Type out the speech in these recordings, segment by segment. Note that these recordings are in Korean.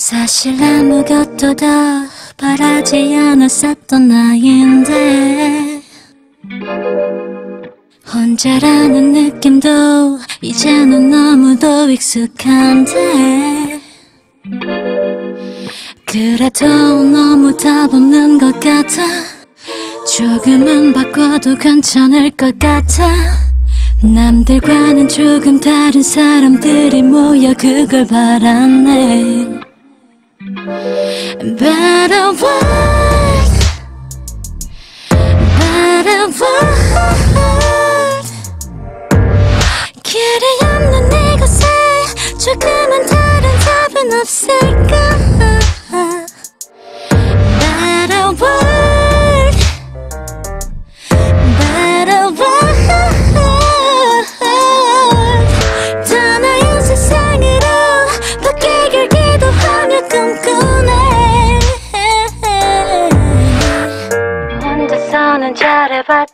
사실 아무것도 더 바라지 않았었던 나인데 혼자라는 느낌도 이제는 너무도 익숙한데 그래도 너무 답 없는 것 같아. 조금은 바꿔도 괜찮을 것 같아. 남들과는 조금 다른 사람들이 모여 그걸 바랐네 Better world Better world 길이 없는 이곳에 조금은 다른 답은 없을까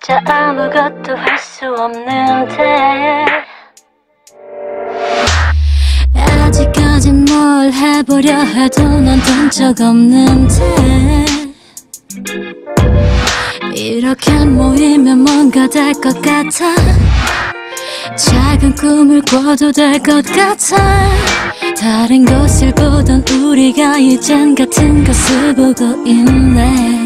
잘해봤자 아무것도 할 수 없는데 아직까진 뭘 해보려 해도 난된적 없는데 이렇게 모이면 뭔가 될 것 같아. 작은 꿈을 꿔도 될 것 같아. 다른 것을 보던 우리가 이젠 같은 것을 보고 있네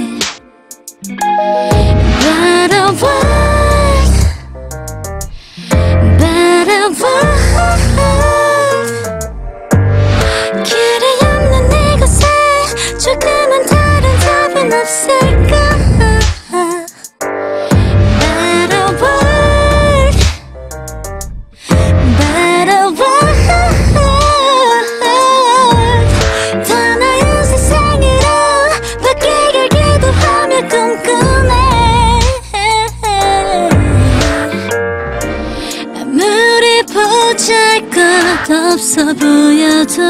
없는 이곳에 조금은 다른 답은 없을까 없어 보여도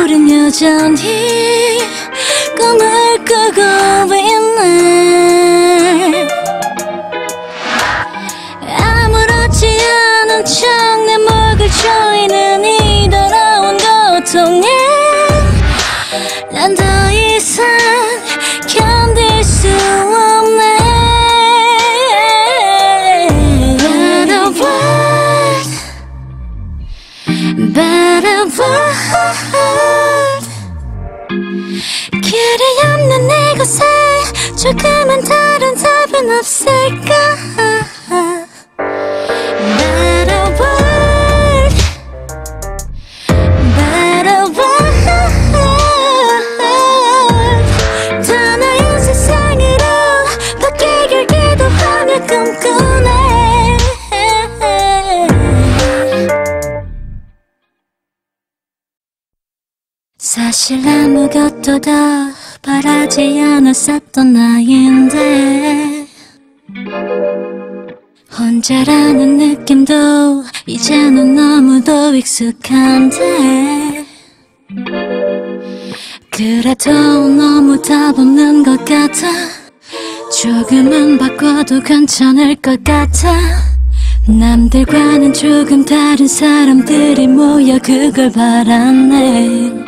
우린 여전히 조금은 다른 답은 없을까? Better world Better world 더 나은 세상으로 바뀌길 기도하며 꿈꾸네. 사실 아무것도 더 바라지 않았었던 나인데 혼자라는 느낌도 이제는 너무도 익숙한데 그래도 너무 답 없는 것 같아. 조금은 바꿔도 괜찮을 것 같아. 남들과는 조금 다른 사람들이 모여 그걸 바랐네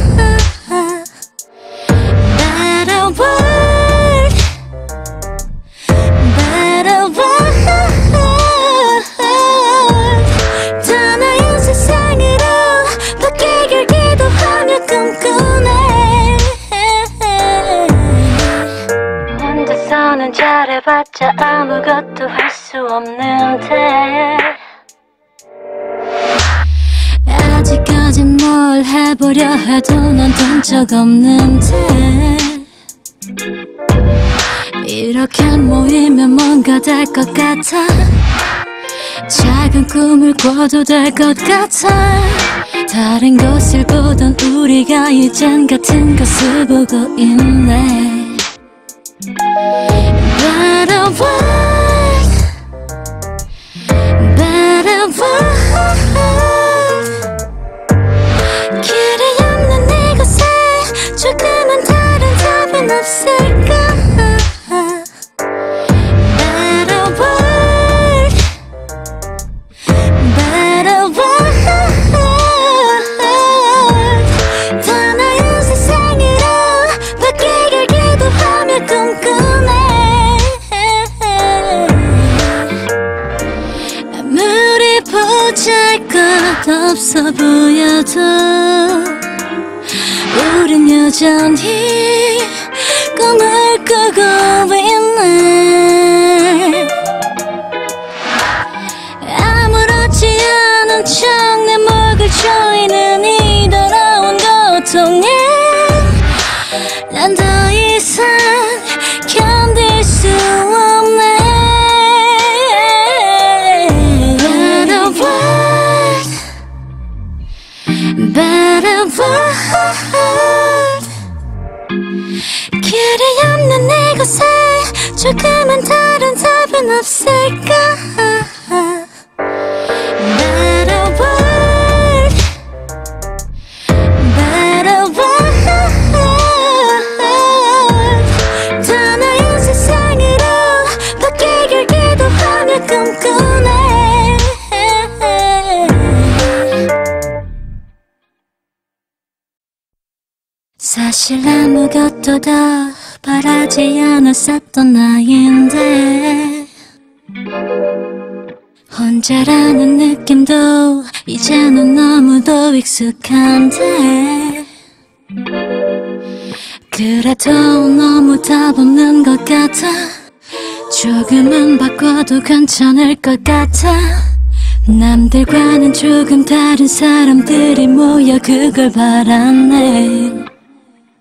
잘해봤자 아무것도 할 수 없는데 아직까진 뭘 해보려 해도 난된적 없는데 이렇게 모이면 뭔가 될 것 같아. 작은 꿈을 꿔도 될 것 같아. 다른 것을 보던 우리가 이젠 같은 것을 보고 있네 better one better one 길이 없는 이곳에 조금은 다른 답은 없을 어 보여도 우린 여전히 꿈을 꾸고 있네. 아무렇지 않은 척 내 목을 조이는 이 더러운 고통에 난더 조금은 다른 답은 없을까? word Better word 세상으로 바뀌길 기도하며 꿈꾸네. 사실 아무것도 더 바라지 않았었던 나인데 혼자라는 느낌도 이제는 너무도 익숙한데 그래도 너무 답 없는 것 같아. 조금은 바꿔도 괜찮을 것 같아. 남들과는 조금 다른 사람들이 모여 그걸 바랐네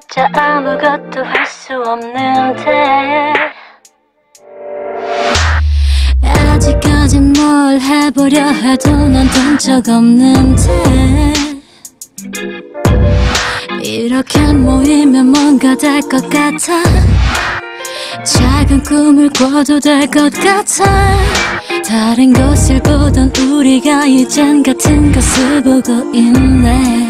해봤자 아무것도 할 수 없는데. 아직까진 뭘 해보려 해도 난된적 없는데. 이렇게 모이면 뭔가 될 것 같아. 작은 꿈을 꿔도 될 것 같아. 다른 것을 보던 우리가 이젠 같은 것을 보고 있네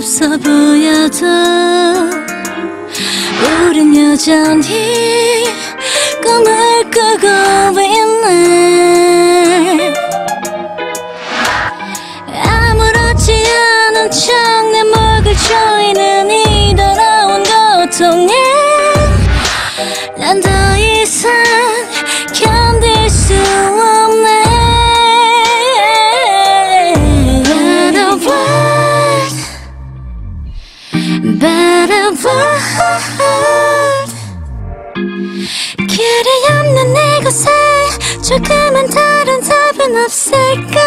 없어 보여도 우린 여전히 꿈을 꾸고 길이 없는 이곳에 조금은 다른 답은 없을까?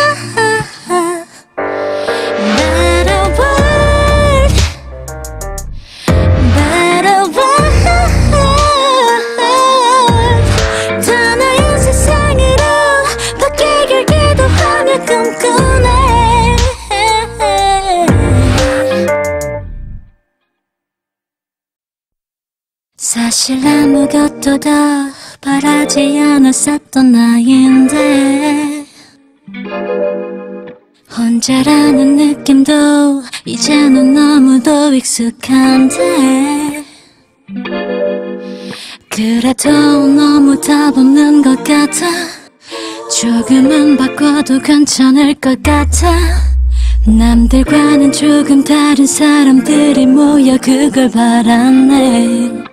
사실 아무것도 더 바라지 않았었던 나인데 혼자라는 느낌도 이제는 너무도 익숙한데 그래도 너무 답 없는 것 같아. 조금은 바꿔도 괜찮을 것 같아. 남들과는 조금 다른 사람들이 모여 그걸 바랐네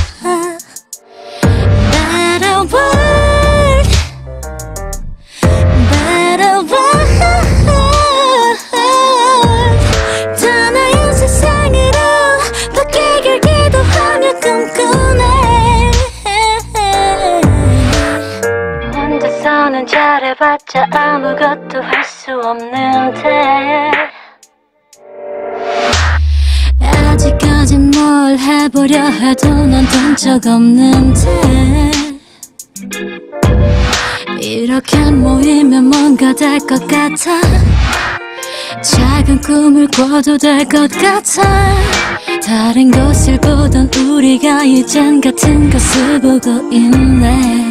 해봤자 아무것도 할 수 없는데 아직까진 뭘 해보려 해도 난된적 없는데 이렇게 모이면 뭔가 될 것 같아. 작은 꿈을 꿔도 될 것 같아. 다른 것을 보던 우리가 이젠 같은 것을 보고 있네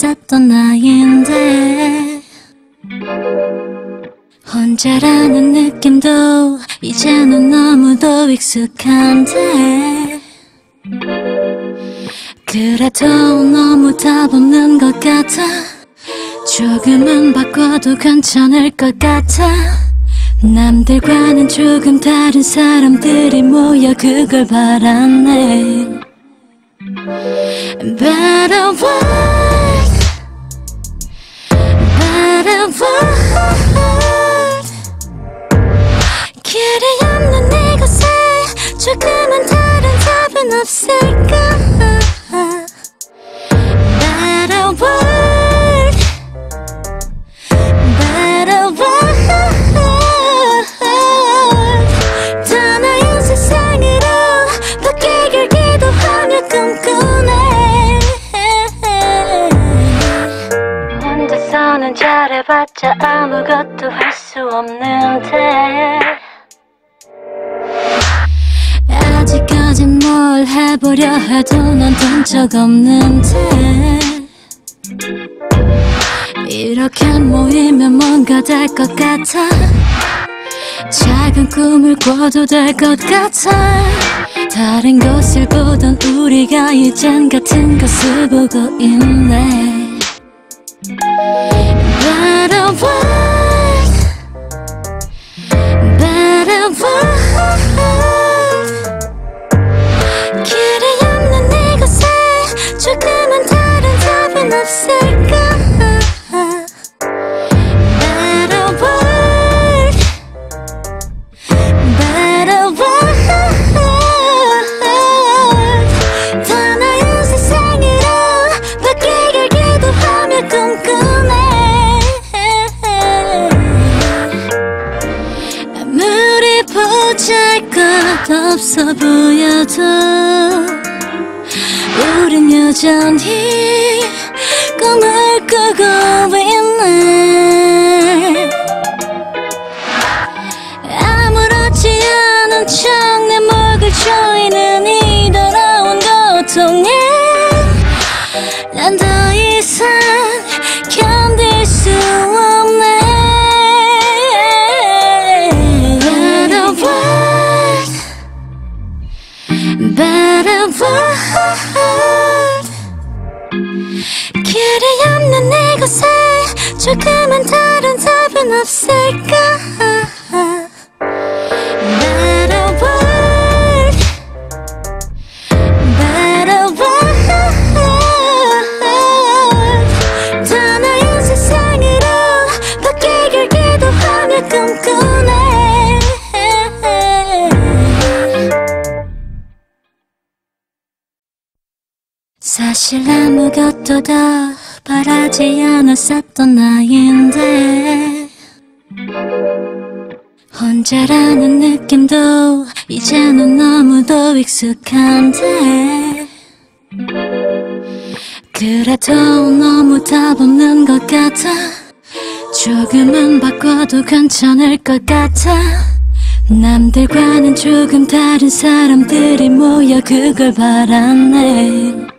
않았었던 나인데 혼자라는 느낌도 이제는 너무도 익숙한데 그래도 너무 답 없는 것 같아. 조금은 바꿔도 괜찮을 것 같아. 남들과는 조금 다른 사람들이 모여 그걸 바랐네. Better world 없는데 이렇게 모이면 뭔가 될 것 같아. 작은 꿈을 꿔도 될 것 같아. 다른 것을 보던 우리가 이젠 같은 것을 보고 있네 Word 길이 없는 이곳에 조금은 다른 답은 없을까 사실 아무것도 더 바라지 않았었던 나인데 혼자라는 느낌도 이제는 너무도 익숙한데 그래도 너무 답 없는 것 같아. 조금은 바꿔도 괜찮을 것 같아. 남들과는 조금 다른 사람들이 모여 그걸 바랐네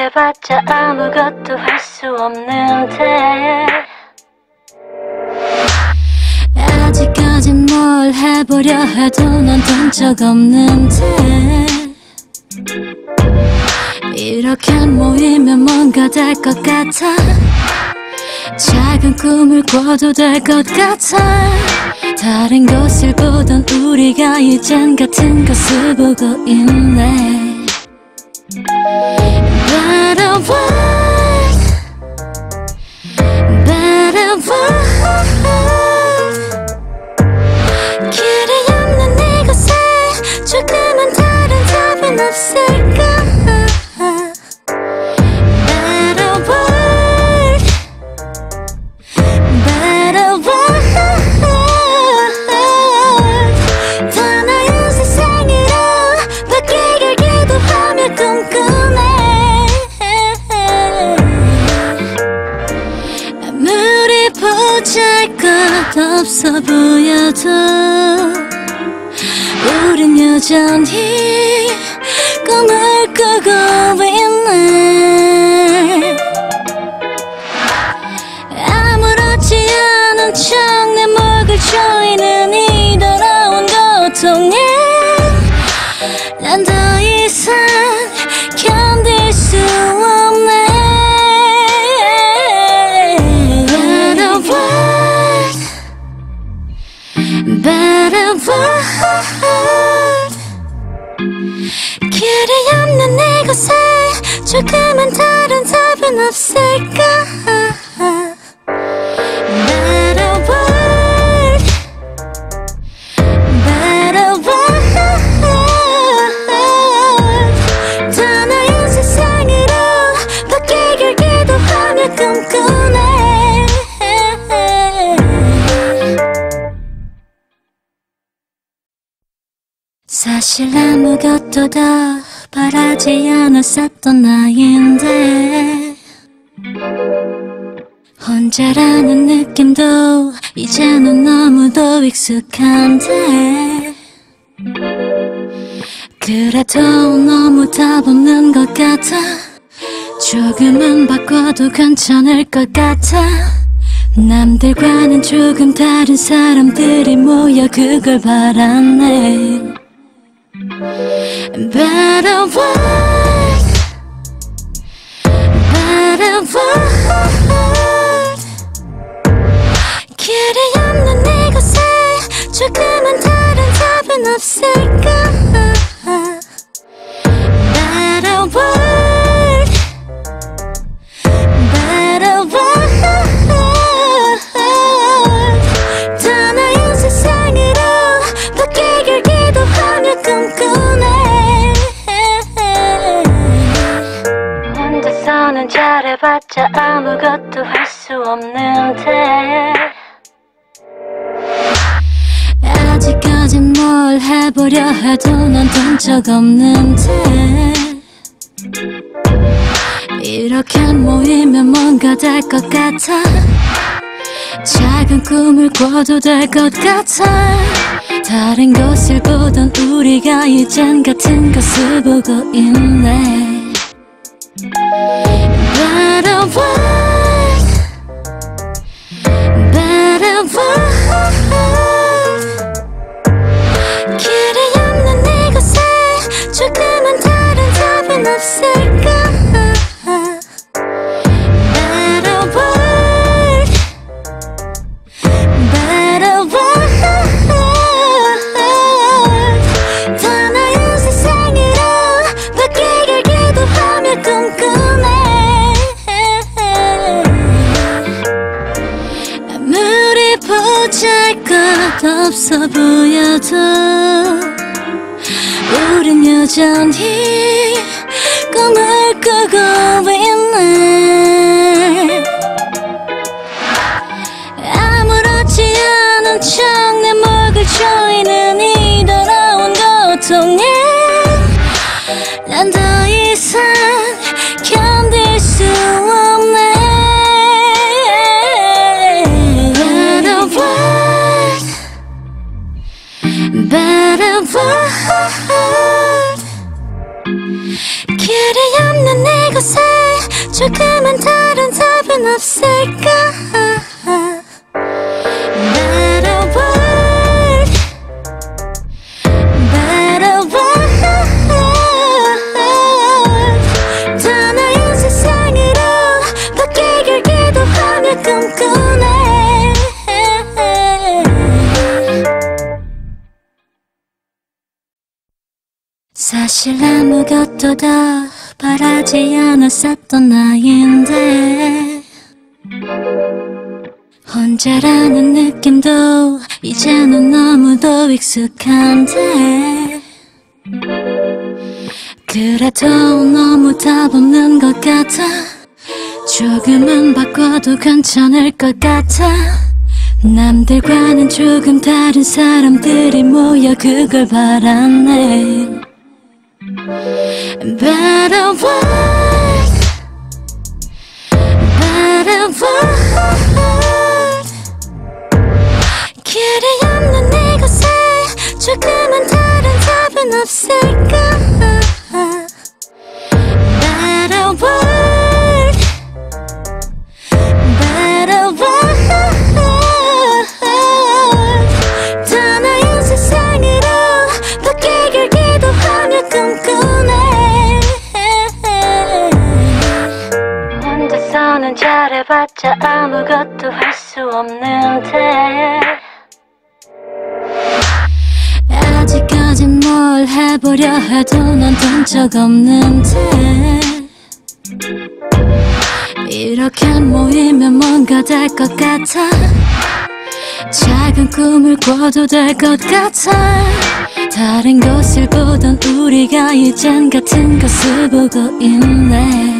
잘해봤자 아무것도 할 수 없는데. 아직까진 뭘 해보려 해도 넌된적 없는데. 이렇게 모이면 뭔가 될 것 같아. 작은 꿈을 꿔도 될 것 같아. 다른 것을 보던 우리가 이젠 같은 것을 보고 있네 But I 없어 보여도 우린 여전히 꿈을 꾸고 길이 없는 이곳에 조금은 다른 답은 없을까 사실 아무것도 더 바라지 않았었던 나인데 혼자라는 느낌도 이제는 너무도 익숙한데 그래도 너무 답 없는 것 같아. 조금은 바꿔도 괜찮을 것 같아. 남들과는 조금 다른 사람들이 모여 그걸 바랐네 Better word Better word 길이 없는 이곳에 조금은 다른 답은 없을까 Better word Better word 잘해봤자 아무것도 할 수 없는데. 아직까진 뭘 해보려 해도 넌된적 없는데. 이렇게 모이면 뭔가 될 것 같아. 작은 꿈을 꿔도 될 것 같아. 다른 것을 보던 우리가 이젠 같은 것을 보고 있네 Butterfly Butterfly 괜찮을 것 같아. 남들과는 조금 다른 사람들이 모여 그걸 world Better world 길이 없는 이곳에 조금은 다른 답은 없을까 잘해봤자 아무것도 할 수 없는데 아직까진 뭘 해보려 해도 난된적 없는데 이렇게 모이면 뭔가 될 것 같아. 작은 꿈을 꿔도 될 것 같아. 다른 것을 보던 우리가 이젠 같은 것을 보고 있네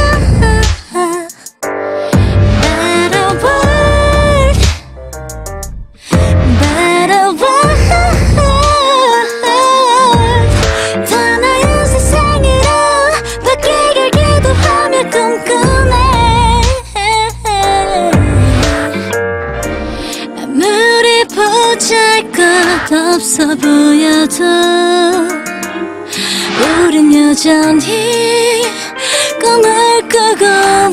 없어 보여도 우린 여전히 꿈을 꾸고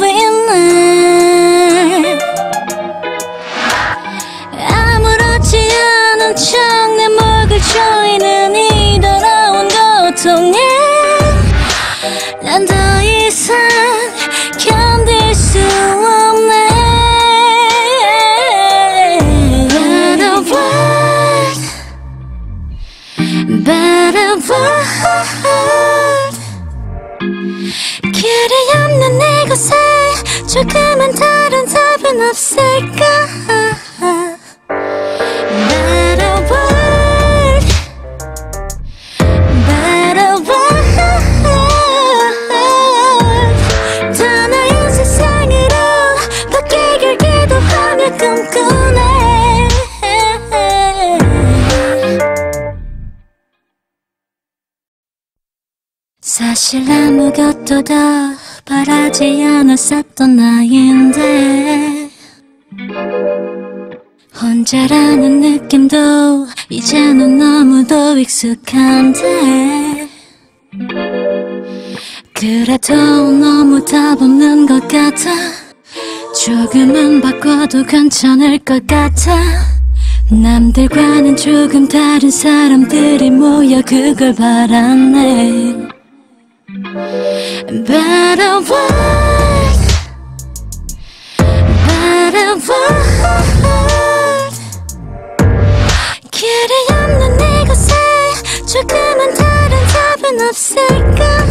더 바라지 않았었던 나인데 혼자라는 느낌도 이제는 너무도 익숙한데 그래도 너무 답 없는 것 같아. 조금은 바꿔도 괜찮을 것 같아. 남들과는 조금 다른 사람들이 모여 그걸 바랐네 Better world Better world 길이 없는 이곳에 조금은 다른 답은 없을까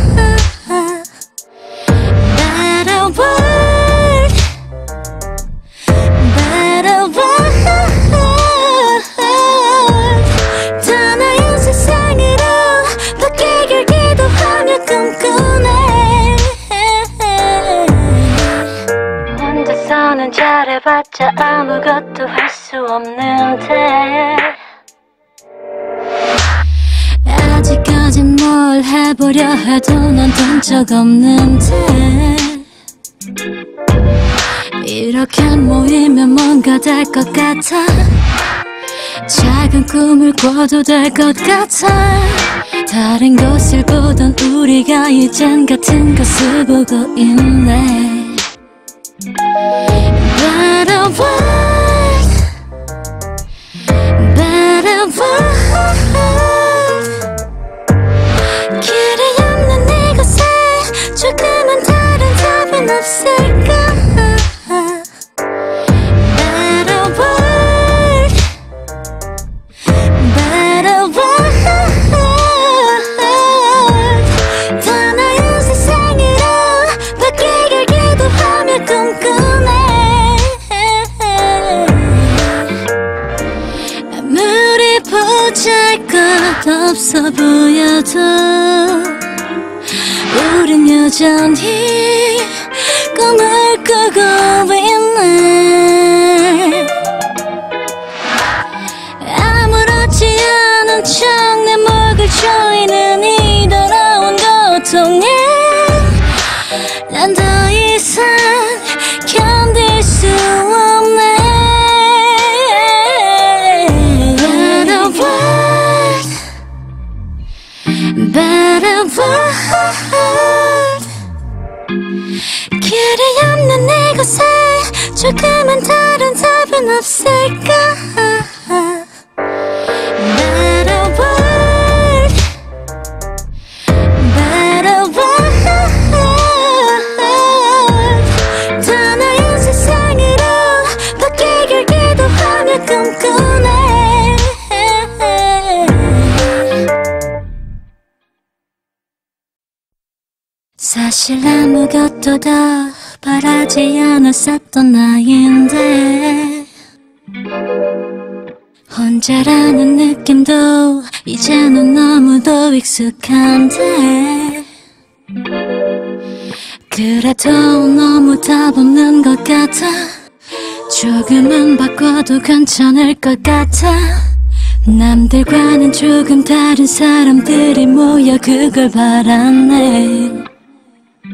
잘해봤자 아무것도 할 수 없는데 아직까진 뭘 해보려 해도 난된적 없는데 이렇게 모이면 뭔가 될 것 같아. 작은 꿈을 꿔도 될 것 같아. 다른 것을 보던 우리가 이젠 같은 것을 보고 있네 없는 이곳에 조금은 다른 답은 없을까 없어 보여도 우린 여전히 꿈을 꾸고 길이 없는 이곳에 조금은 다른 답은 없을까 사실 아무것도 더 바라지 않았었던 나인데 혼자라는 느낌도 이제는 너무도 익숙한데 그래도 너무 답 없는 것 같아. 조금은 바꿔도 괜찮을 것 같아. 남들과는 조금 다른 사람들이 모여 그걸 바랐네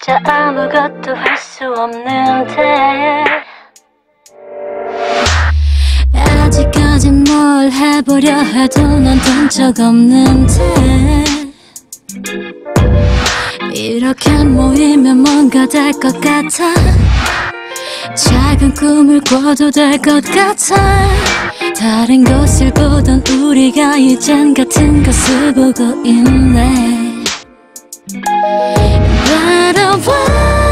잘해봤자 아무것도 할 수 없는데. 아직까진 뭘 해보려 해도 난된적 없는데. 이렇게 모이면 뭔가 될 것 같아. 작은 꿈을 꿔도 될 것 같아. 다른 것을 보던 우리가 이젠 같은 것을 보고 있네 what away.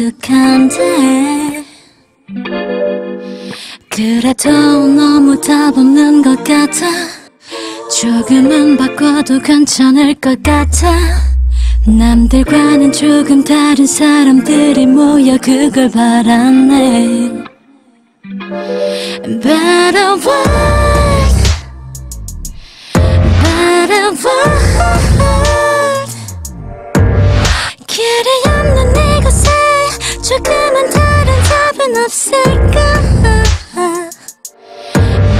익숙한데 그래도 너무 답 없는 것 같아. 조금은 바꿔도 괜찮을 것 같아. 남들과는 조금 다른 사람들이 모여 그걸 바랐네. Better world Better world 길이 없는 조금은 다른 답은 없을까?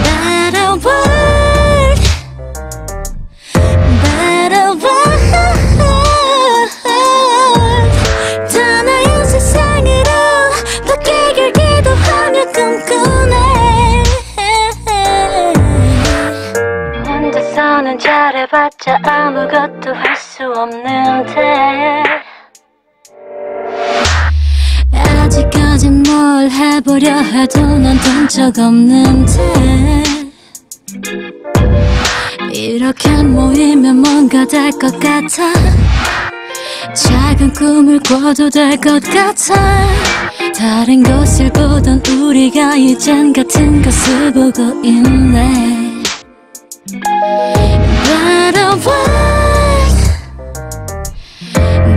Better world Better world 더 나은 세상으로 바뀌길 기도하며 꿈꾸네. 혼자서는 잘해봤자 아무것도 할 수 없는데 뭘 해보려 해도 난된적 없는데. 이렇게 모이면 뭔가 될 것 같아. 작은 꿈을 꿔도 될 것 같아. 다른 것을 보던 우리가 이젠 같은 것을 보고 있네. Better world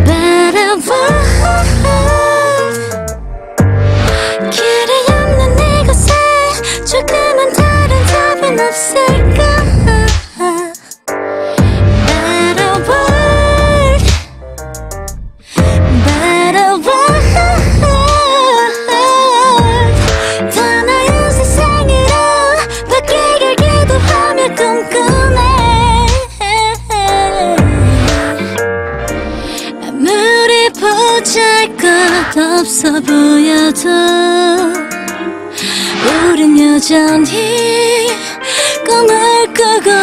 Better world 없어 보여도 우린 여전히 꿈을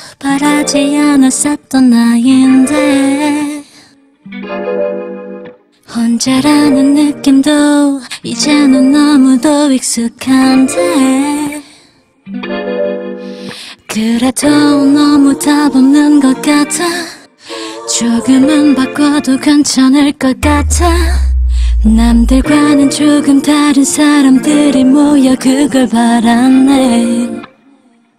바라지 않았었던 나인데 혼자라는 느낌도 이제는 너무도 익숙한데 그래도 너무 답 없는 것 같아. 조금은 바꿔도 괜찮을 것 같아. 남들과는 조금 다른 사람들이 모여 그걸 바랐네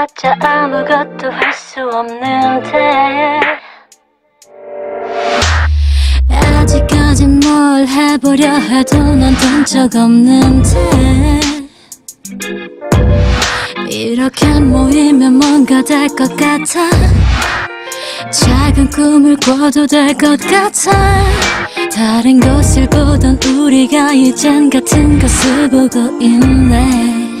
해봤자 아무것도 할 수 없는데 아직까진 뭘 해보려 해도 난된적 없는데 이렇게 모이면 뭔가 될 것 같아. 작은 꿈을 꿔도 될 것 같아. 다른 것을 보던 우리가 이젠 같은 것을 보고 있네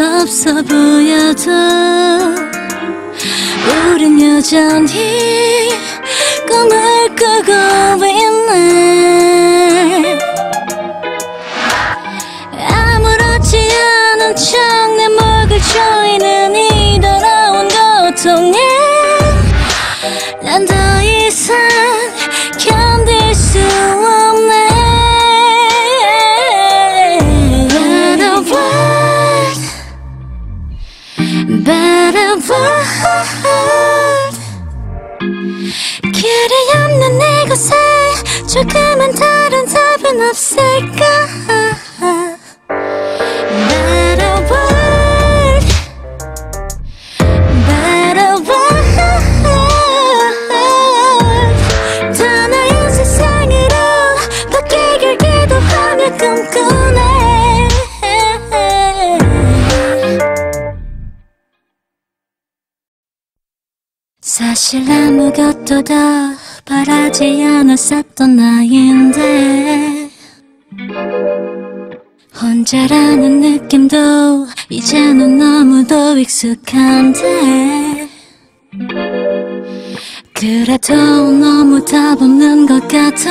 없어 보여도 우린 여전히 꿈을 꾸고 있네. 아무렇지 않은 척 내 목을 조이는 이 World 길이 없는 이곳에 조금은 다른 답은 없을까 사실 아무것도 더 바라지 않았었던 나인데 혼자라는 느낌도 이제는 너무도 익숙한데 그래도 너무 답 없는 것 같아.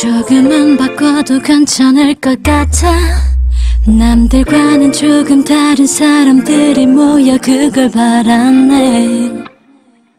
조금은 바꿔도 괜찮을 것 같아. 남들과는 조금 다른 사람들이 모여 그걸 바랐네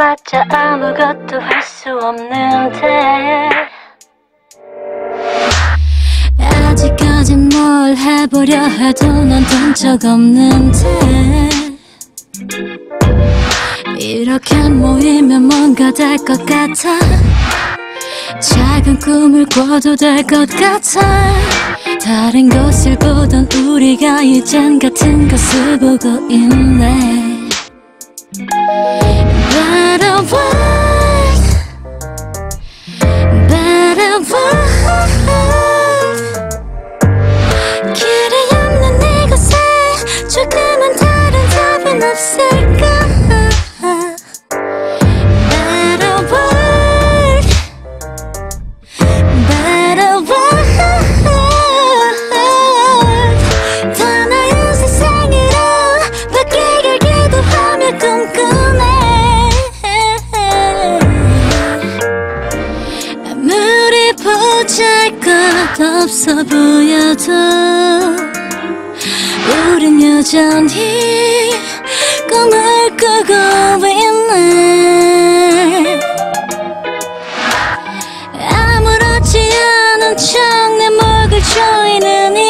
해봤자 아무것도 할 수 없는데 아직까진 뭘 해보려 해도 난된적 없는데 이렇게 모이면 뭔가 될 것 같아. 작은 꿈을 꿔도 될 것 같아. 다른 것을 보던 우리가 이젠 같은 것을 보고 있네 away 없어 보여도 우린 여전히 꿈을 꾸고 있네. 아무렇지 않은 척 내 목을 조이는 이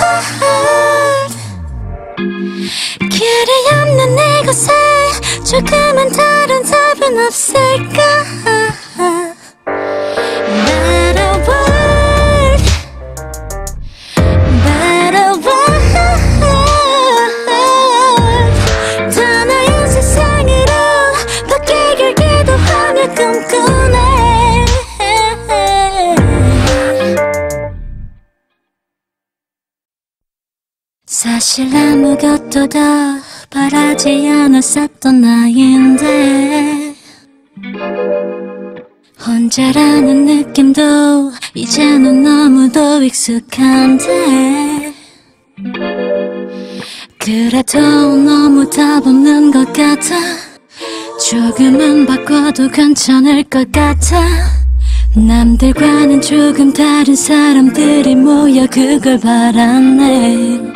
word 길이 없는 이곳에 조금은 다른 답은 없을까 사실 아무것도 더 바라지 않았었던 나인데 혼자라는 느낌도 이제는 너무도 익숙한데 그래도 너무 답 없는 것 같아. 조금은 바꿔도 괜찮을 것 같아. 남들과는 조금 다른 사람들이 모여 그걸 바랐네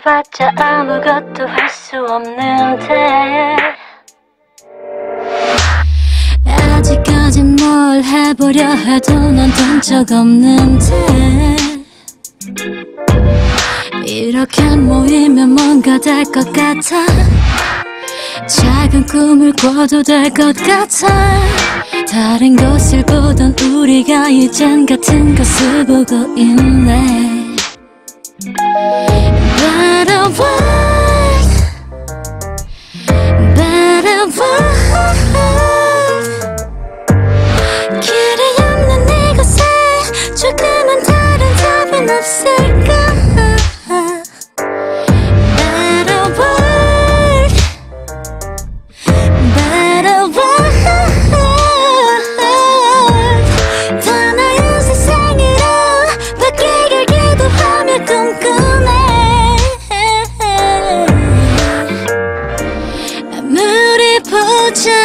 해봤자 아무것도 할 수 없는데. 아직까진 뭘 해보려 해도 넌된적 없는데. 이렇게 모이면 뭔가 될 것 같아. 작은 꿈을 꿔도 될 것 같아. 다른 것을 보던 우리가 이젠 같은 것을 보고 있네 But I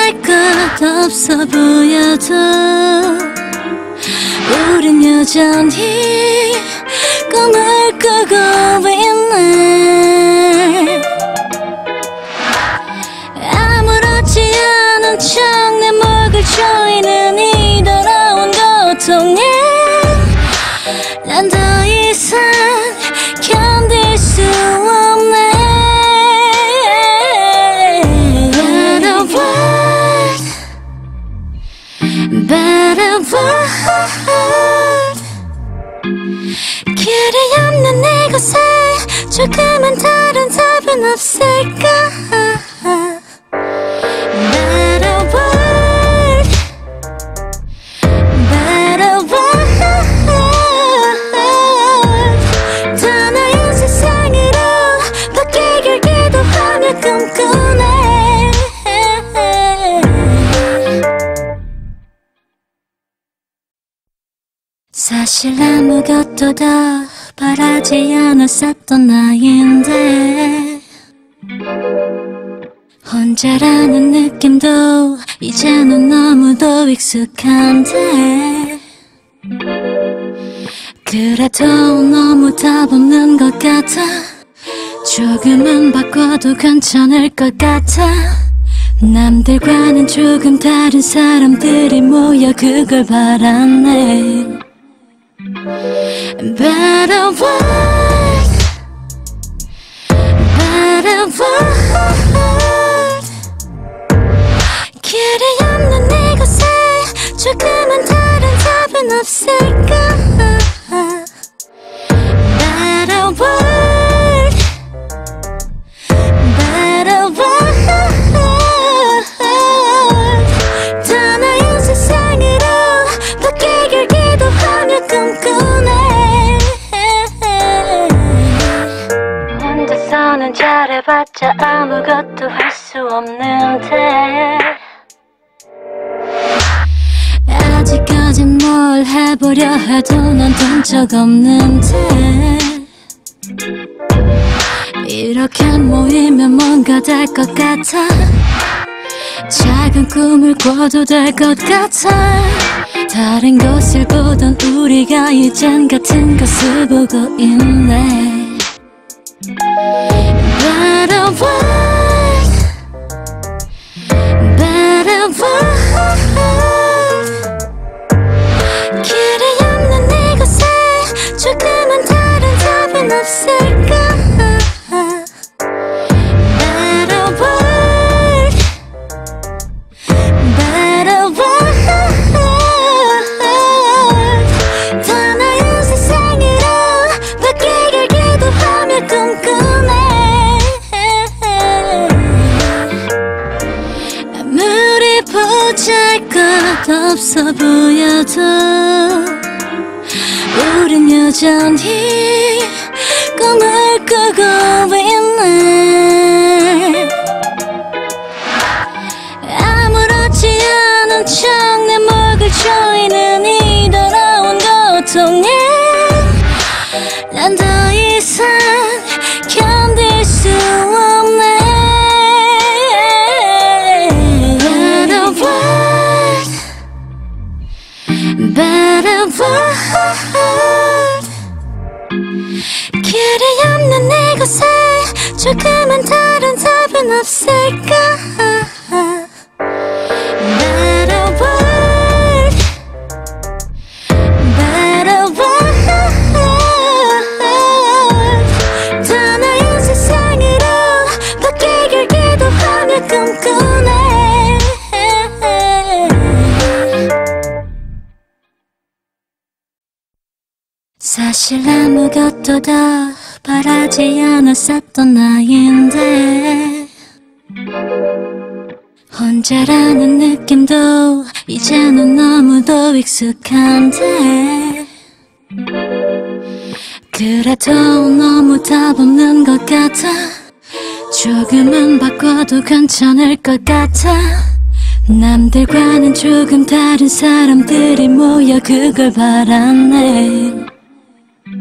보잘것 없어 보여도 우린 여전히 꿈을 꾸고 있네 길이 없는 이곳에 조금은 다른 답은 없을까? Better word Better word 떠나는 세상으로 바뀌길 기도하며 꿈꾸네. 사실 아무것도 더 바라지 않았었던 나인데 혼자라는 느낌도 이제는 너무도 익숙한데 그래도 너무 답 없는 것 같아. 조금은 바꿔도 괜찮을 것 같아. 남들과는 조금 다른 사람들이 모여 그걸 바랐네 Better word Better word 길이 없는 이곳에 조금은 다른 답은 없을까 해봤자 아무것도 할 수 없는데. 아직까진 뭘 해보려 해도 넌된적 없는데. 이렇게 모이면 뭔가 될 것 같아. 작은 꿈을 꿔도 될 것 같아. 다른 것을 보던 우리가 이젠 같은 것을 보고 있네 Butterfly Butterfly 없어 보여도 우린 여전히 꿈을 꾸고 이곳에 조금은 다른 답은 없을까? 사실 아무것도 더 바라지 않았었던 나인데 혼자라는 느낌도 이제는 너무도 익숙한데 그래도 너무 답 없는 것 같아. 조금은 바꿔도 괜찮을 것 같아. 남들과는 조금 다른 사람들이 모여 그걸 바랐네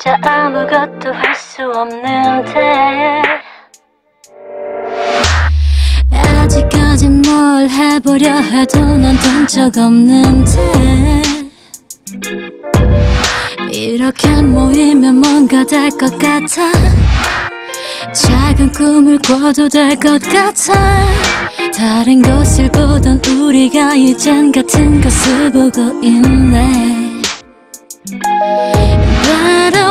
해봤자 아무것도 할 수 없는데 아직까진 뭘 해보려 해도 난된적 없는데 이렇게 모이면 뭔가 될 것 같아. 작은 꿈을 꿔도 될 것 같아. 다른 것을 보던 우리가 이젠 같은 것을 보고 있네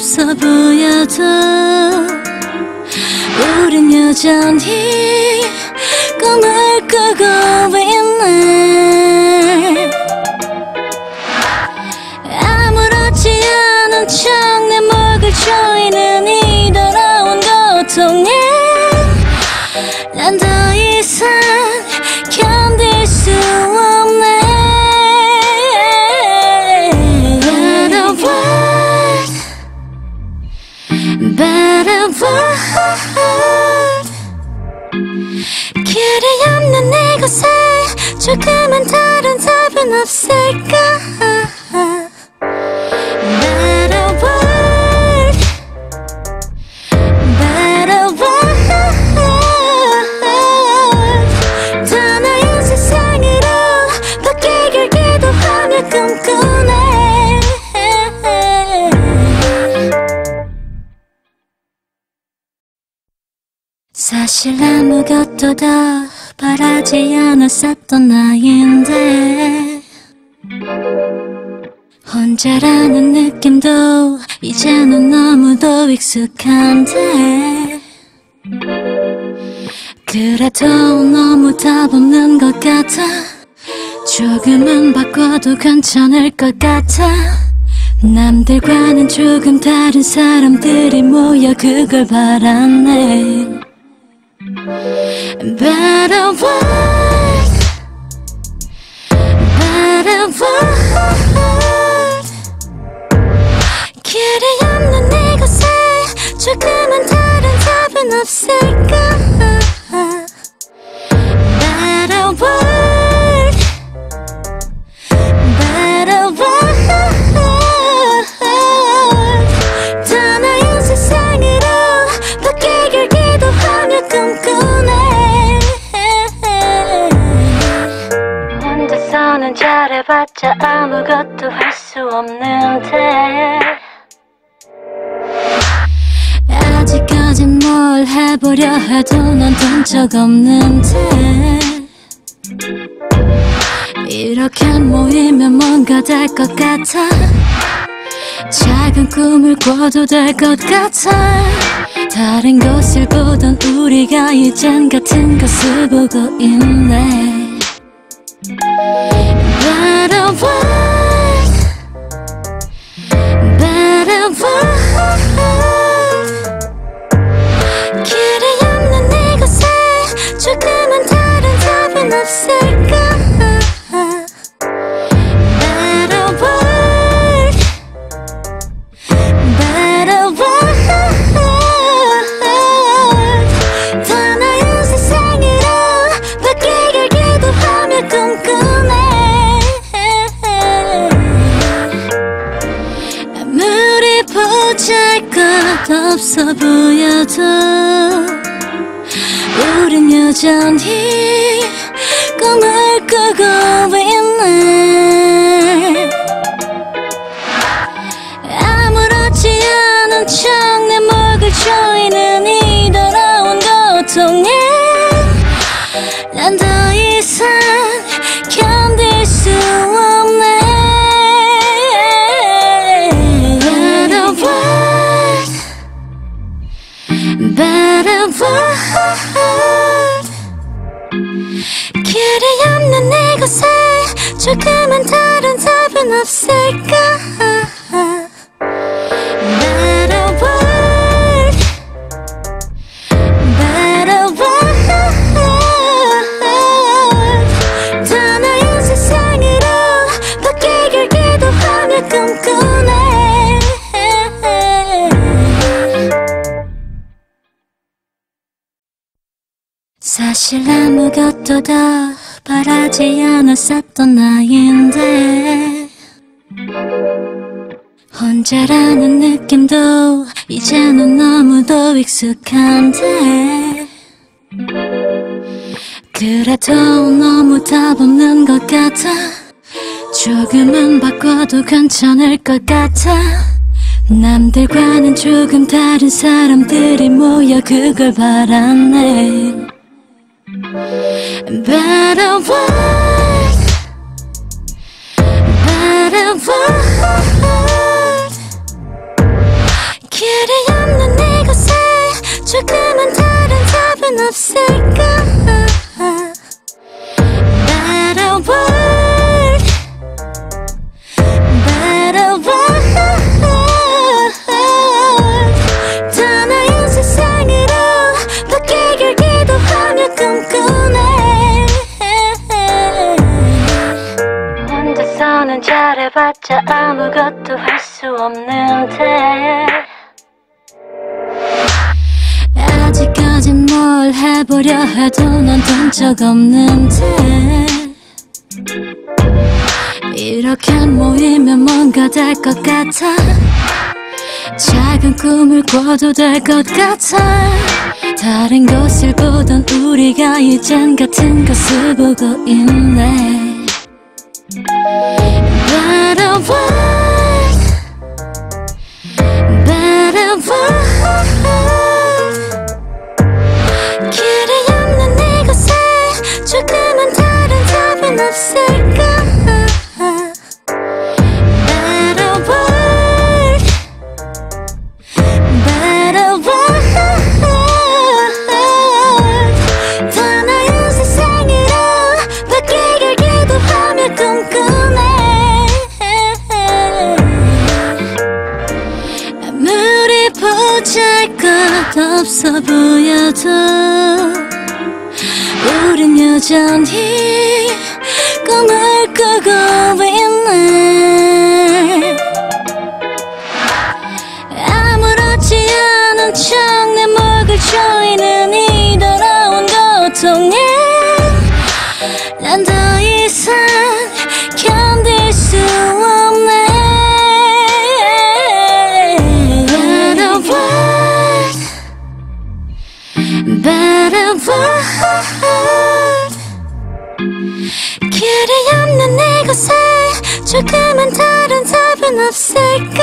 없어 보여도 우린 여전히 꿈을 꾸고 조금은 다른 답은 없을까? world Better world 더 나은 세상으로 바뀌길 기도하며 꿈꾸네. 사실 아무것도 더 바라지 않았었던 나인데 혼자라는 느낌도 이제는 너무도 익숙한데 그래도 너무 답 없는 것 같아. 조금은 바꿔도 괜찮을 것 같아. 남들과는 조금 다른 사람들이 모여 그걸 바랐네 Better world Better world 길이 없는 이곳에 조금은 다른 답은 없을까 잘해봤자 아무것도 할 수 없는데 아직까진 뭘 해보려 해도 난된적 없는데 이렇게 모이면 뭔가 될 것 같아. 작은 꿈을 꿔도 될 것 같아. 다른 것을 보던 우리가 이젠 같은 것을 보고 있네 없는 이곳에 조금은 다른 답은 없을까 없어 보여도 우린 여전히 꿈꾸네. 사실 아무것도 더 바라지 않았었던 나인데 혼자라는 느낌도 이제는 너무도 익숙한데 그래도 너무 답 없는 것 같아. 조금은 바꿔도 괜찮을 것 같아. 남들과는 조금 다른 사람들이 모여 그걸 바랐네. Better world Better world 길이 없는 이곳에 조금은 다른 답은 없을까 적 없는데 이렇게 모이면 뭔가 될 것 같아. 작은 꿈을 꿔도 될 것 같아. 다른 것을 보던 우리가 이젠 같은 것을 보고 있네. World 보잘것없어 보여도 우린 여전히 꿈을 꾸고 조금은 다른 답은 없을까?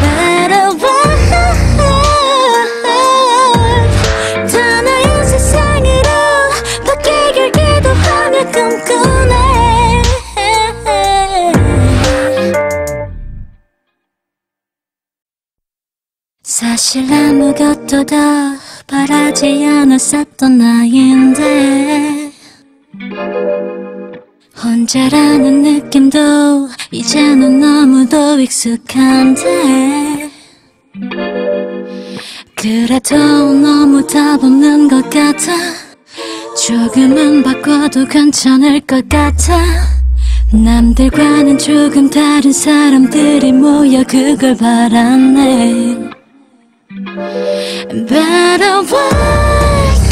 Better world 더 나은 세상으로 바뀌길 기도하며 꿈꾸네. 사실 아무것도 더 바라지 않았었던 나인데 혼자라는 느낌도 이제는 너무도 익숙한데 그래도 너무 답 없는 것 같아. 조금은 바꿔도 괜찮을 것 같아. 남들과는 조금 다른 사람들이 모여 그걸 바랐네 Better world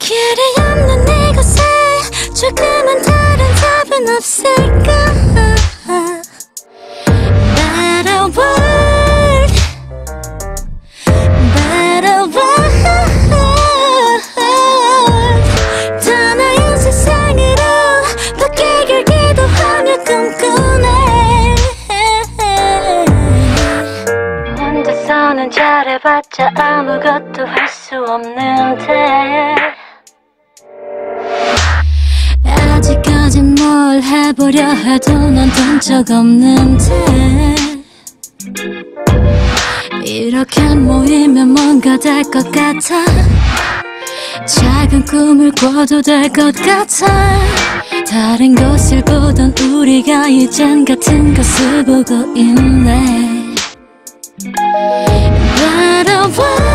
길이 없는 이곳에 조금은 다른 답은 없을까 world 해봤자 아무것도 할 수 없는데. 아직까진 뭘 해보려 해도 넌된적 없는데. 이렇게 모이면 뭔가 될 것 같아. 작은 꿈을 꿔도 될 것 같아. 다른 것을 보던 우리가 이젠 같은 것을 보고 있네 swear